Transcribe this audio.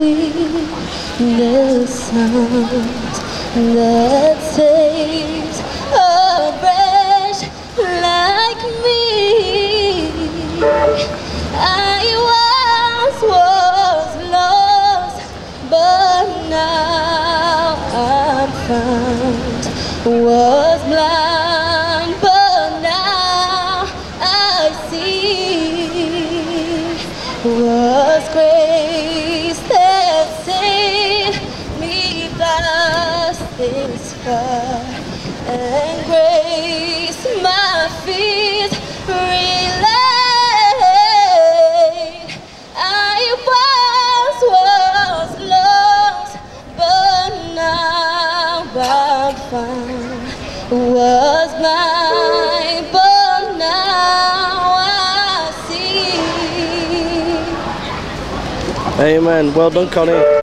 The sound that saves a wretch like me. I once was lost, but now I'm found. Was blind, but now I see. Was grace this far, and grace my fears relayed. I once was lost, but now I'm found. Was blind, but now I see. Amen. Well done, Connie.